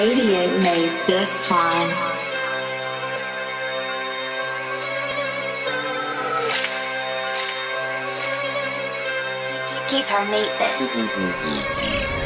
Radiate made this one. Guitar made this.